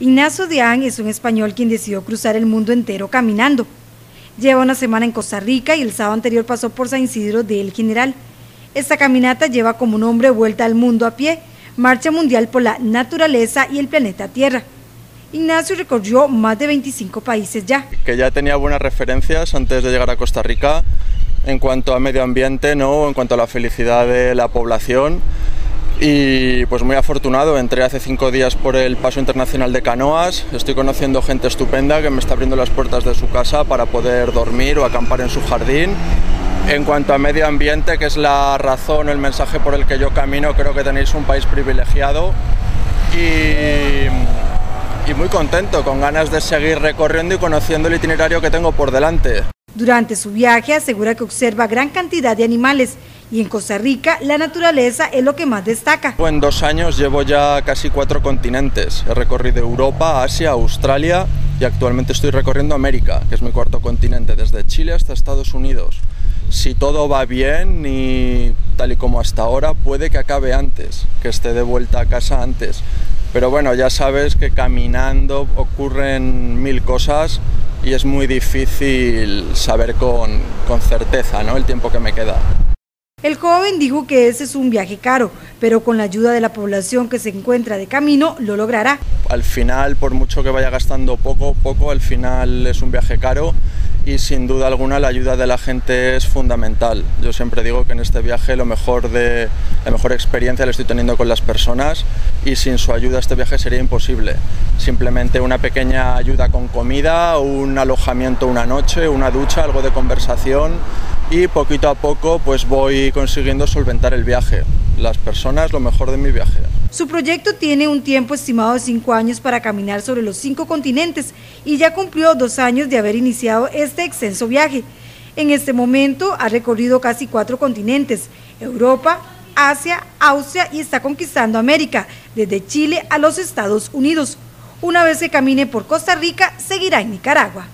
Ignacio Dián es un español quien decidió cruzar el mundo entero caminando. Lleva una semana en Costa Rica y el sábado anterior pasó por San Isidro de General. Esta caminata lleva como nombre Vuelta al Mundo a pie, Marcha Mundial por la Naturaleza y el Planeta Tierra. Ignacio recorrió más de 25 países ya. Que ya tenía buenas referencias antes de llegar a Costa Rica en cuanto a medio ambiente, ¿no? en cuanto a la felicidad de la población y pues muy afortunado, entré hace cinco días por el Paso Internacional de Canoas, estoy conociendo gente estupenda que me está abriendo las puertas de su casa para poder dormir o acampar en su jardín. En cuanto a medio ambiente, que es la razón, el mensaje por el que yo camino, creo que tenéis un país privilegiado y, y muy contento, con ganas de seguir recorriendo y conociendo el itinerario que tengo por delante. Durante su viaje asegura que observa gran cantidad de animales y en Costa Rica la naturaleza es lo que más destaca. En dos años llevo ya casi cuatro continentes. He recorrido Europa, Asia, Australia y actualmente estoy recorriendo América, que es mi cuarto continente, desde Chile hasta Estados Unidos. Si todo va bien y tal y como hasta ahora, puede que acabe antes, que esté de vuelta a casa antes. Pero bueno, ya sabes que caminando ocurren mil cosas y es muy difícil saber con, con certeza ¿no? el tiempo que me queda. El joven dijo que ese es un viaje caro, pero con la ayuda de la población que se encuentra de camino lo logrará. Al final, por mucho que vaya gastando poco, poco, al final es un viaje caro y sin duda alguna la ayuda de la gente es fundamental. Yo siempre digo que en este viaje lo mejor de la mejor experiencia la estoy teniendo con las personas y sin su ayuda este viaje sería imposible. Simplemente una pequeña ayuda con comida, un alojamiento una noche, una ducha, algo de conversación y poquito a poco pues voy consiguiendo solventar el viaje. Las personas, lo mejor de mi viaje. Su proyecto tiene un tiempo estimado de cinco años para caminar sobre los cinco continentes y ya cumplió dos años de haber iniciado este extenso viaje. En este momento ha recorrido casi cuatro continentes, Europa, Asia, Austria y está conquistando América, desde Chile a los Estados Unidos. Una vez que camine por Costa Rica, seguirá en Nicaragua.